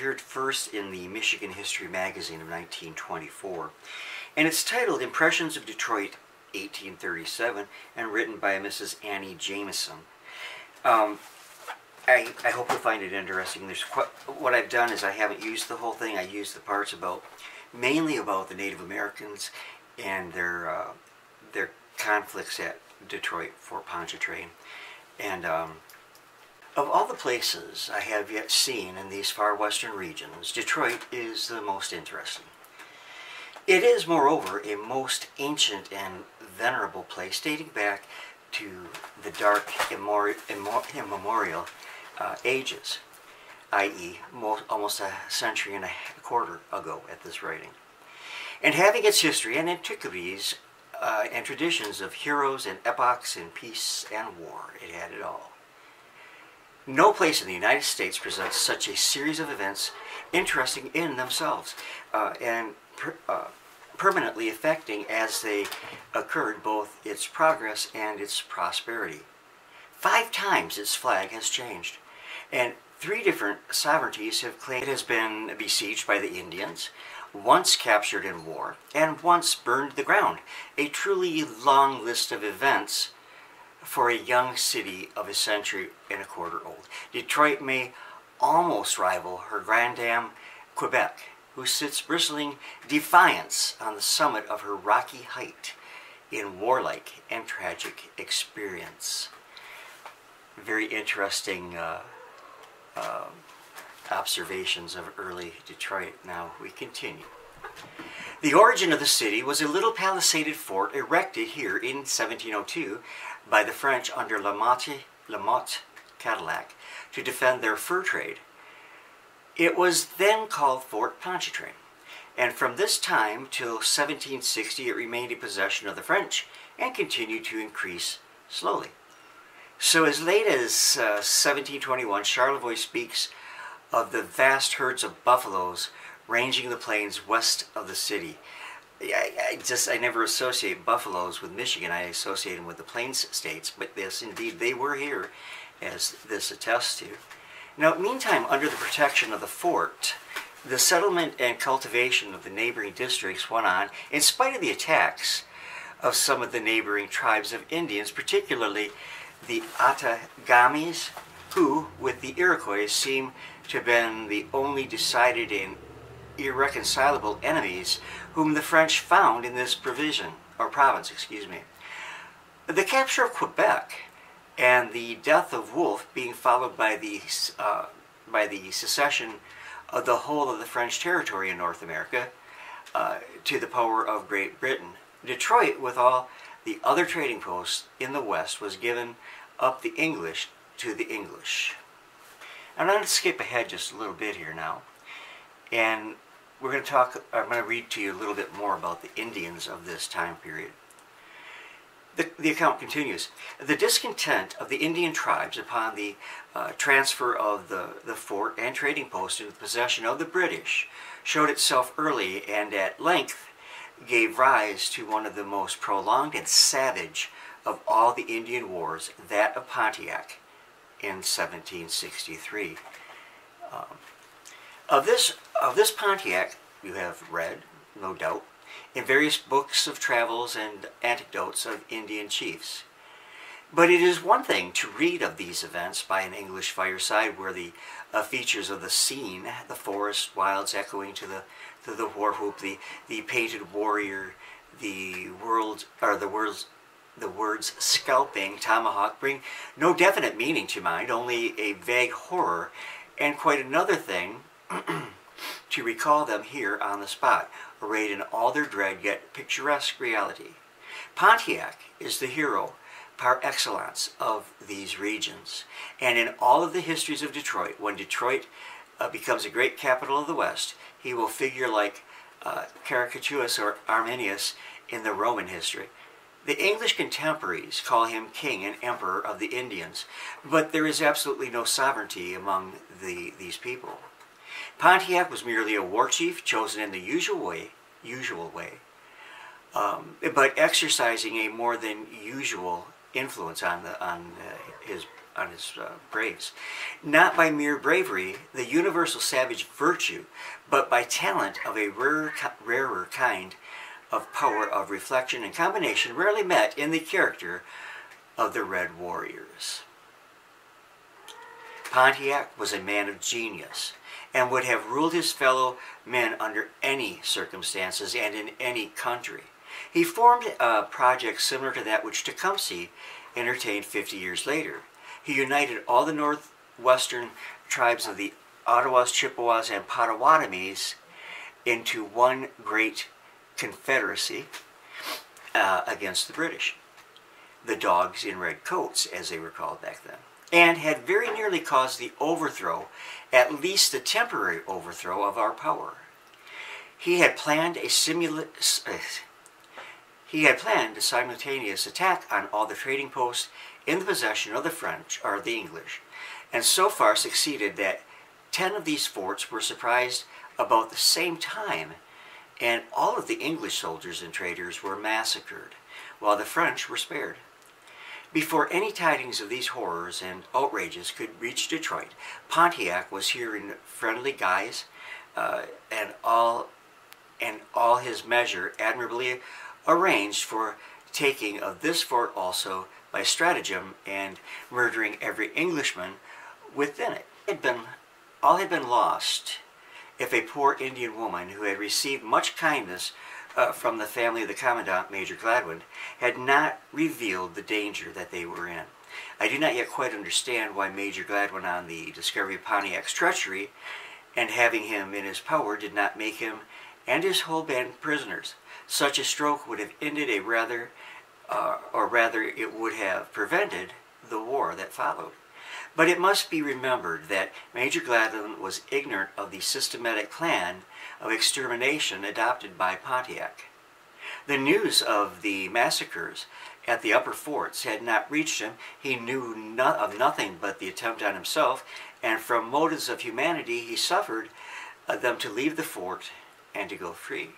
appeared first in the Michigan History Magazine of 1924. And it's titled Impressions of Detroit 1837 and written by Mrs. Annie Jameson. Um, I, I hope you'll find it interesting. There's quite, what I've done is I haven't used the whole thing. I used the parts about mainly about the Native Americans and their uh, their conflicts at Detroit Fort Pontchartrain. And um, of all the places I have yet seen in these far western regions, Detroit is the most interesting. It is, moreover, a most ancient and venerable place dating back to the dark immor immemorial uh, ages, i.e., almost a century and a quarter ago at this writing. And having its history and antiquities uh, and traditions of heroes and epochs in peace and war, it had it all. No place in the United States presents such a series of events interesting in themselves uh, and per, uh, permanently affecting as they occurred both its progress and its prosperity. Five times its flag has changed, and three different sovereignties have claimed it has been besieged by the Indians, once captured in war, and once burned to the ground. A truly long list of events for a young city of a century and a quarter old. Detroit may almost rival her grand grandam, Quebec, who sits bristling defiance on the summit of her rocky height in warlike and tragic experience. Very interesting uh, uh, observations of early Detroit. Now we continue. The origin of the city was a little palisaded fort erected here in 1702 by the French under Lamotte, Lamotte Cadillac to defend their fur trade it was then called Fort Pontchartrain, and from this time till 1760 it remained in possession of the French and continued to increase slowly. So as late as uh, 1721, Charlevoix speaks of the vast herds of buffaloes ranging the plains west of the city. I, I, just I never associate buffaloes with Michigan. I associate them with the Plains states, but yes, indeed, they were here, as this attests to. Now, meantime, under the protection of the fort, the settlement and cultivation of the neighboring districts went on in spite of the attacks of some of the neighboring tribes of Indians, particularly the Outagamis, who, with the Iroquois, seem to have been the only decided and irreconcilable enemies whom the French found in this provision, or province, excuse me. The capture of Quebec and the death of Wolfe being followed by the, uh, by the secession of the whole of the French territory in North America uh, to the power of Great Britain. Detroit, with all the other trading posts in the West, was given up the English to the English. I'm going to skip ahead just a little bit here now, and we're going to talk, I'm going to read to you a little bit more about the Indians of this time period. The, the, account continues. The discontent of the Indian tribes upon the uh, transfer of the, the fort and trading post into the possession of the British showed itself early and at length gave rise to one of the most prolonged and savage of all the Indian wars, that of Pontiac in 1763. Um, of this of this Pontiac, you have read, no doubt, in various books of travels and anecdotes of Indian chiefs. But it is one thing to read of these events by an English fireside where the uh, features of the scene, the forest wilds echoing to the, to the war whoop, the, the painted warrior, the world, or the words, the words scalping, tomahawk bring no definite meaning to mind, only a vague horror, and quite another thing to recall them here on the spot, arrayed in all their dread yet picturesque reality. Pontiac is the hero par excellence of these regions. And in all of the histories of Detroit, when Detroit uh, becomes a great capital of the West, he will figure like uh, Caractacus or Arminius in the Roman history. The English contemporaries call him king and emperor of the Indians, but there is absolutely no sovereignty among the, these people. Pontiac was merely a war chief chosen in the usual way, usual way, um, but exercising a more than usual influence on the on uh, his on his uh, braves. Not by mere bravery, the universal savage virtue, but by talent of a rarer, rarer kind of power of reflection and combination rarely met in the character of the Red Warriors. Pontiac was a man of genius and would have ruled his fellow men under any circumstances and in any country. He formed a project similar to that which Tecumseh entertained 50 years later. He united all the northwestern tribes of the Ottawas, Chippewas, and Potawatomis into one great confederacy uh, against the British. The dogs in red coats, as they were called back then, and had very nearly caused the overthrow, at least the temporary overthrow, of our power. He had planned a simula- uh, he had planned a simultaneous attack on all the trading posts in the possession of the French or the English, and so far succeeded that ten of these forts were surprised about the same time and all of the English soldiers and traders were massacred, while the French were spared. Before any tidings of these horrors and outrages could reach Detroit, Pontiac was here in friendly guise, uh, and all and all his measure admirably arranged for taking of this fort also by stratagem and murdering every Englishman within it. it had been all had been lost if a poor Indian woman who had received much kindness uh, from the family of the Commandant, Major Gladwin, had not revealed the danger that they were in. I do not yet quite understand why Major Gladwin, on the discovery of Pontiac's treachery and having him in his power, did not make him and his whole band prisoners. Such a stroke would have ended a rather, uh, or rather, it would have prevented the war that followed. But it must be remembered that Major Gladwin was ignorant of the systematic plan of extermination adopted by Pontiac. The news of the massacres at the upper forts had not reached him. He knew no, of nothing but the attempt on himself, and from motives of humanity he suffered uh, them to leave the fort and to go free.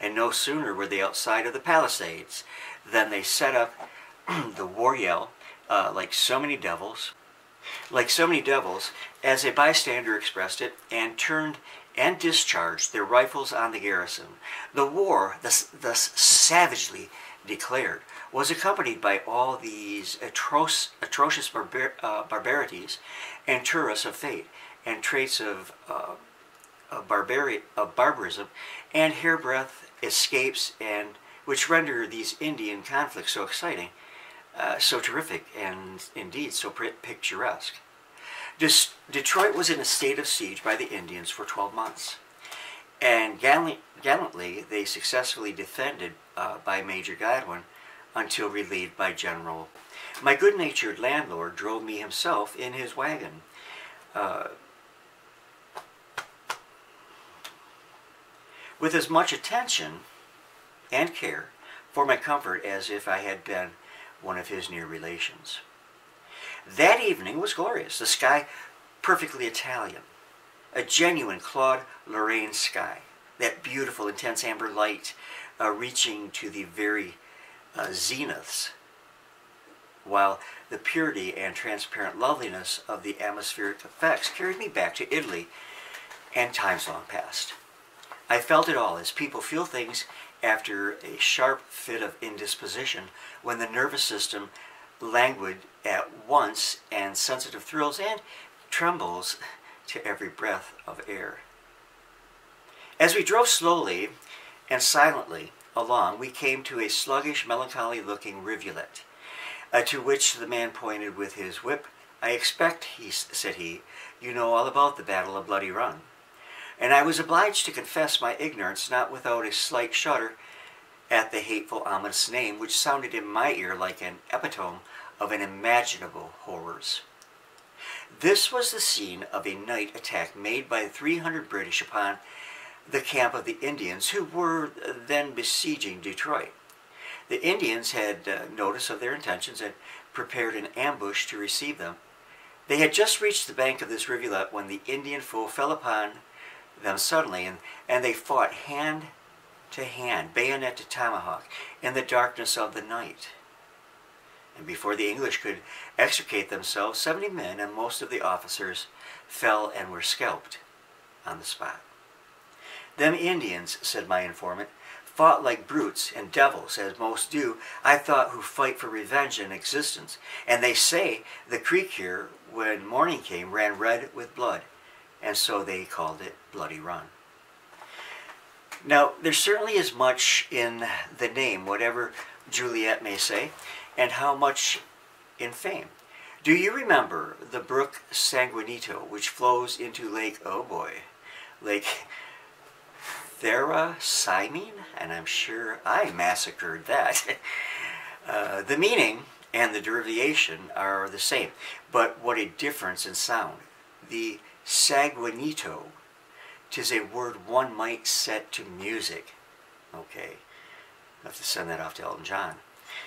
And no sooner were they outside of the palisades than they set up the war yell uh, like so many devils, like so many devils, as a bystander expressed it, and turned and discharged their rifles on the garrison. The war, thus, thus savagely declared, was accompanied by all these atroc- atrocious barbar- uh, barbarities and tourists of fate and traits of, uh, of, barbari- of barbarism and hairbreadth escapes and which render these Indian conflicts so exciting uh, so terrific and indeed so picturesque. Detroit was in a state of siege by the Indians for 12 months, and gallantly they successfully defended uh, by Major Godwin until relieved by General. My good natured landlord drove me himself in his wagon. Uh, with as much attention and care for my comfort as if I had been one of his near relations. That evening was glorious, the sky perfectly Italian, a genuine Claude Lorraine sky, that beautiful intense amber light uh, reaching to the very uh, zeniths, while the purity and transparent loveliness of the atmospheric effects carried me back to Italy and times long past. I felt it all. As people feel things after a sharp fit of indisposition when the nervous system languid at once and sensitive thrills and trembles to every breath of air. As we drove slowly and silently along, we came to a sluggish, melancholy looking rivulet, uh, to which the man pointed with his whip. I expect, he said he, you know all about the Battle of Bloody Run and I was obliged to confess my ignorance not without a slight shudder at the hateful, ominous name, which sounded in my ear like an epitome of unimaginable horrors. This was the scene of a night attack made by 300 British upon the camp of the Indians who were then besieging Detroit. The Indians had uh, notice of their intentions and prepared an ambush to receive them. They had just reached the bank of this rivulet when the Indian foe fell upon them suddenly, and, and they fought hand to hand, bayonet to tomahawk, in the darkness of the night. And before the English could extricate themselves, 70 men and most of the officers fell and were scalped on the spot. Them Indians, said my informant, fought like brutes and devils, as most do, I thought, who fight for revenge and existence. And they say the creek here, when morning came, ran red with blood, and so they called it Bloody Run. Now, there certainly is much in the name, whatever Juliet may say, and how much in fame. Do you remember the brook Sanguinetto, which flows into Lake, oh boy, Lake Therasiamene? And I'm sure I massacred that. uh, the meaning and the derivation are the same, but what a difference in sound. The Sanguinetto Tis a word one might set to music. Okay, I have to send that off to Elton John.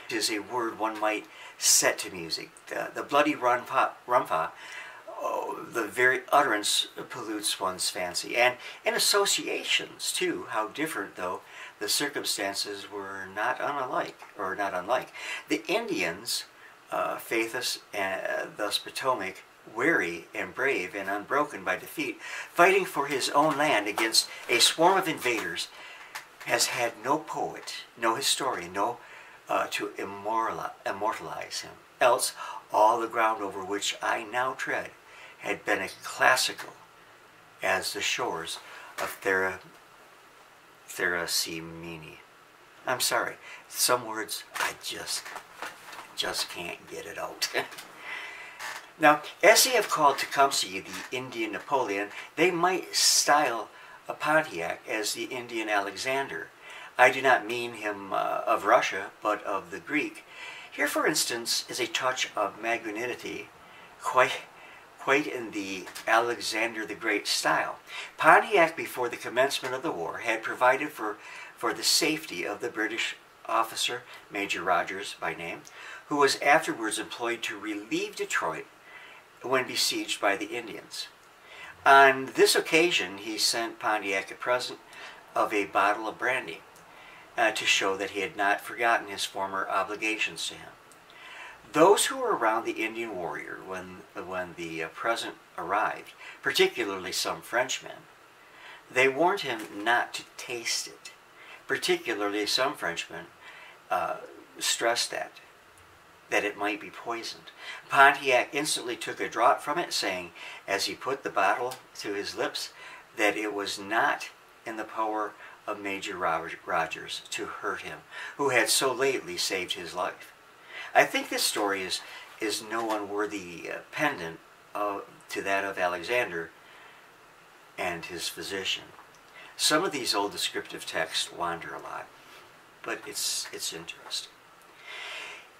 Tis a word one might set to music. The, the bloody rumpa, rumpa, oh, the very utterance pollutes one's fancy. And in associations, too, how different, though, the circumstances were not unlike, or not unlike. The Indians, uh, Faithus, and uh, thus Potomac, wary and brave and unbroken by defeat, fighting for his own land against a swarm of invaders, has had no poet, no historian, no uh, to immortalize him. Else, all the ground over which I now tread had been as classical as the shores of Thera, Therasiamene. I'm sorry, some words I just, just can't get it out. Now, as they have called Tecumseh the Indian Napoleon, they might style a Pontiac as the Indian Alexander. I do not mean him uh, of Russia, but of the Greek. Here, for instance, is a touch of magnanimity, quite, quite in the Alexander the Great style. Pontiac, before the commencement of the war, had provided for, for the safety of the British officer, Major Rogers by name, who was afterwards employed to relieve Detroit when besieged by the Indians. On this occasion, he sent Pontiac a present of a bottle of brandy uh, to show that he had not forgotten his former obligations to him. Those who were around the Indian warrior when, when the uh, present arrived, particularly some Frenchmen, they warned him not to taste it. Particularly some Frenchmen uh, stressed that that it might be poisoned. Pontiac instantly took a draught from it, saying, as he put the bottle to his lips, that it was not in the power of Major Rogers to hurt him, who had so lately saved his life. I think this story is, is no unworthy uh, pendant to that of Alexander and his physician. Some of these old descriptive texts wander a lot, but it's, it's interesting.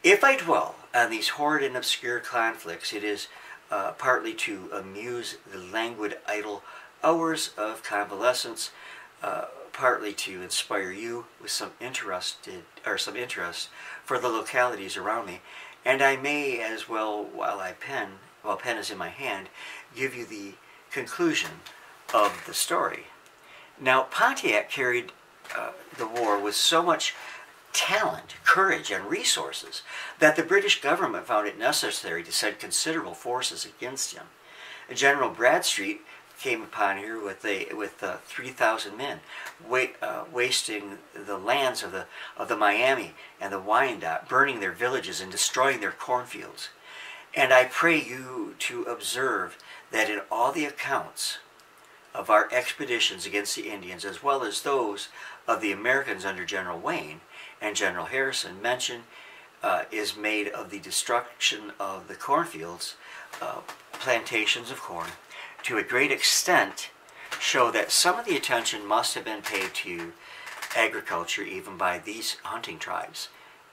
If I dwell on these horrid and obscure conflicts, it is uh, partly to amuse the languid, idle hours of convalescence, uh, partly to inspire you with some interested or some interest for the localities around me, and I may as well, while I pen, while pen is in my hand, give you the conclusion of the story. Now, Pontiac carried uh, the war with so much talent, courage, and resources that the British government found it necessary to send considerable forces against him. General Bradstreet came upon here with a, with uh, 3,000 men, wa uh, wasting the lands of the of the Miami and the Wyandotte, burning their villages and destroying their cornfields. And I pray you to observe that in all the accounts of our expeditions against the Indians, as well as those of the Americans under General Wayne, and General Harrison mention uh, is made of the destruction of the cornfields, uh, plantations of corn, to a great extent show that some of the attention must have been paid to agriculture even by these hunting tribes.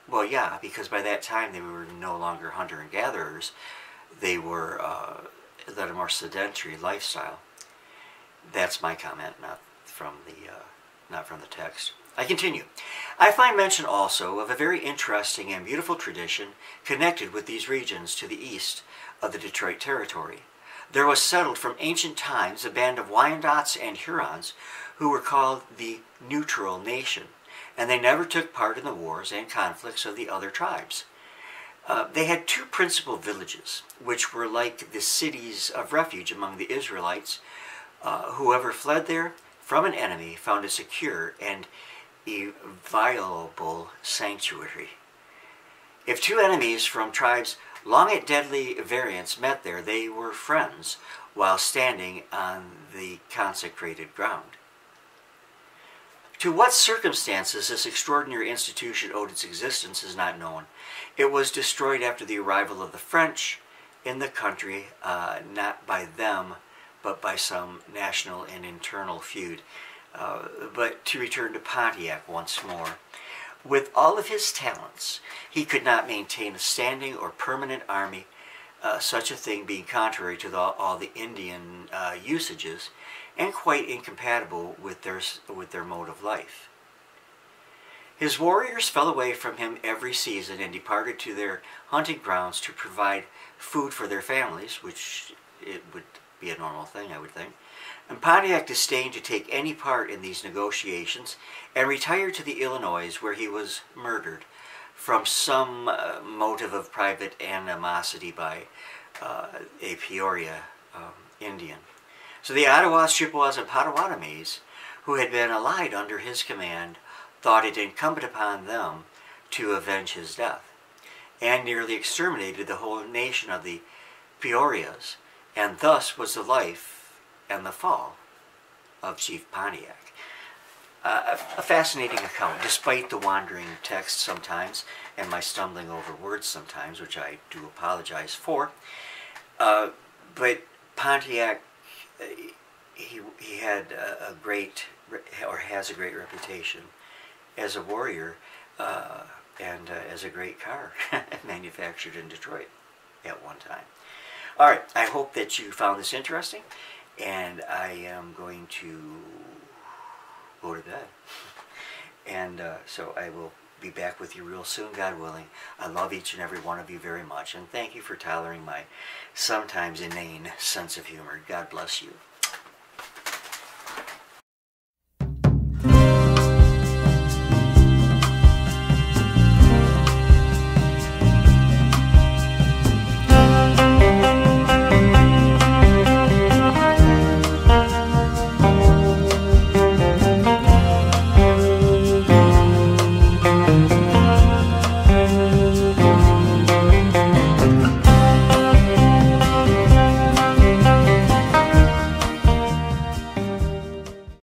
Well, yeah, because by that time they were no longer hunter and gatherers. They were uh, led a more sedentary lifestyle. That's my comment, not from the uh, not from the text. I continue. I find mention also of a very interesting and beautiful tradition connected with these regions to the east of the Detroit Territory. There was settled from ancient times a band of Wyandots and Hurons who were called the Neutral Nation, and they never took part in the wars and conflicts of the other tribes. Uh, they had two principal villages, which were like the cities of refuge among the Israelites. Uh, whoever fled there from an enemy found a secure and inviolable sanctuary. If two enemies from tribes long at deadly variance met there, they were friends while standing on the consecrated ground. To what circumstances this extraordinary institution owed its existence is not known. It was destroyed after the arrival of the French in the country, uh, not by them, but by some national and internal feud. Uh, but to return to Pontiac once more. With all of his talents, he could not maintain a standing or permanent army, uh, such a thing being contrary to the, all the Indian uh, usages and quite incompatible with their, with their mode of life. His warriors fell away from him every season and departed to their hunting grounds to provide food for their families, which it would be a normal thing, I would think. And Pontiac disdained to take any part in these negotiations and retired to the Illinois where he was murdered from some uh, motive of private animosity by uh, a Peoria um, Indian. So the Ottawas, Chippewas, and Potawatomis, who had been allied under his command, thought it incumbent upon them to avenge his death, and nearly exterminated the whole nation of the Peorias, and thus was the life and the fall of Chief Pontiac. Uh, a fascinating account, despite the wandering text sometimes and my stumbling over words sometimes, which I do apologize for. Uh, but Pontiac, uh, he, he had a, a, great, or has a great reputation as a warrior uh, and uh, as a great car manufactured in Detroit at one time. All right, I hope that you found this interesting, and I am going to go to bed. And uh, so I will be back with you real soon, God willing. I love each and every one of you very much, and thank you for tolerating my sometimes inane sense of humor. God bless you.